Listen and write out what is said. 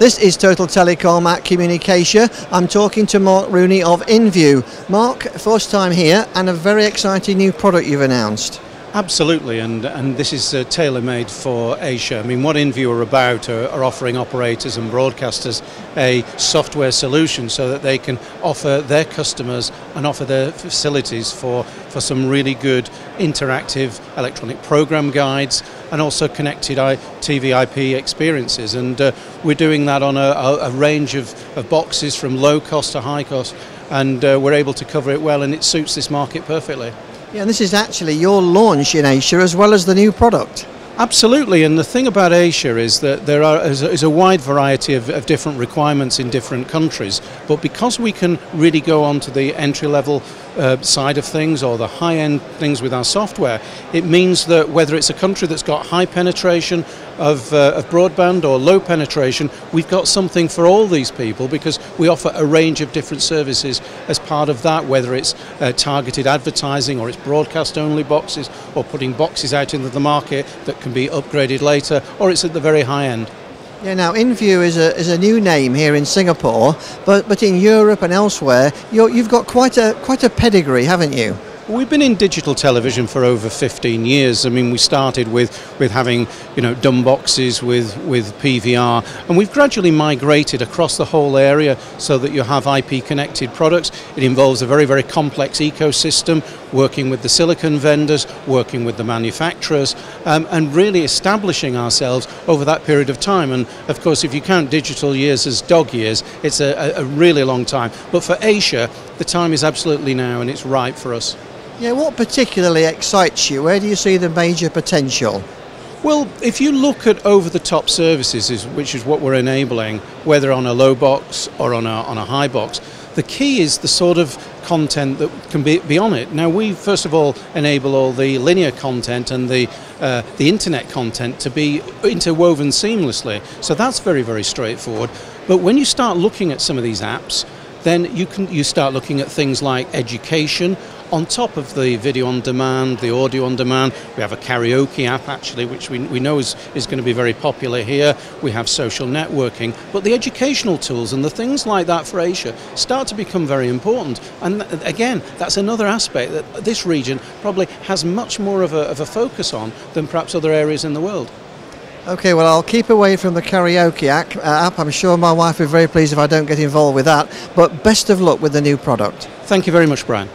This is Total Telecom at CommunicAsia. I'm talking to Mark Rooney of InView. Mark, first time here and a very exciting new product you've announced. Absolutely, and, and this is uh, tailor made for Asia. I mean, what InView are about are, are, offering operators and broadcasters a software solution so that they can offer their customers and offer their facilities for, for some really good interactive electronic program guides and also connected TV IP experiences. And uh, we're doing that on a, a range of, of, boxes from low cost to high cost, and uh, we're able to cover it well, and it suits this market perfectly. Yeah, and this is actually your launch in Asia as well as the new product. Absolutely, and the thing about Asia is that there are, is, a, wide variety of, of, different requirements in different countries. But because we can really go on to the entry level uh, side of things or the high end things with our software, it means that whether it's a country that's got high penetration of, uh, of broadband or low penetration, we've got something for all these people because we offer a range of different services as part of that, whether it's uh, targeted advertising or it's broadcast only boxes or putting boxes out into the market that can be upgraded later or it's at the very high end. Yeah, now InView is a, is a new name here in Singapore, but, but in Europe and elsewhere, you have got quite a, quite a pedigree, haven't you? We've been in digital television for over 15 years. I mean, we started with, with having, you know, dumb boxes with, with PVR, and we've gradually migrated across the whole area so that you have IP connected products. It involves a very, very complex ecosystem, working with the silicon vendors, working with the manufacturers, um, and really establishing ourselves over that period of time. And of course, if you count digital years as dog years, it's a, a really long time. But for Asia, the time is absolutely now, and it's right for us. Yeah, what particularly excites you? Where do you see the major potential? Well, if you look at over-the-top services, which is what we're enabling, whether on a low box or on a, on a high box, the key is the sort of content that can be, be on it. Now, we first of all enable all the linear content and the, uh, the internet content to be interwoven seamlessly. So that's very, very straightforward. But when you start looking at some of these apps, then you can you start looking at things like education on top of the video on demand, the audio on demand, we have a karaoke app actually, which we, we know is, is going to be very popular here. We have social networking, but the educational tools and the things like that for Asia start to become very important. And uh, again, that's another aspect that this region probably has much more of a, of a focus on than perhaps other areas in the world. Okay, well, I'll keep away from the karaoke uh, app. I'm sure my wife will be very pleased if I don't get involved with that. But best of luck with the new product. Thank you very much, Brian.